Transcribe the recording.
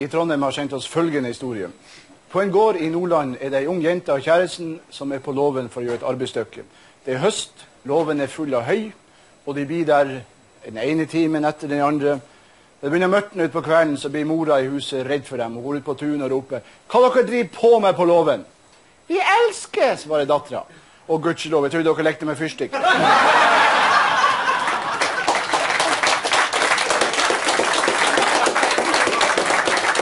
i Trondheim har sendt oss følgende historie. På en gård i Nordland er det ei ung jente og kjæresten som er på låven for å gjøre et arbeidsstykke. Det er høst, låven er full av høy, og de blir der den ene timen etter den andre. Det begynner mørkt mørkne utpå kvelden, så blir mora i huset redd for dem. Hun går ut på tunet og roper 'Hva dere driver på med på låven?' 'Vi elsker', svarer dattera. Og gudskjelov, jeg trodde dere lekte med fyrstikk.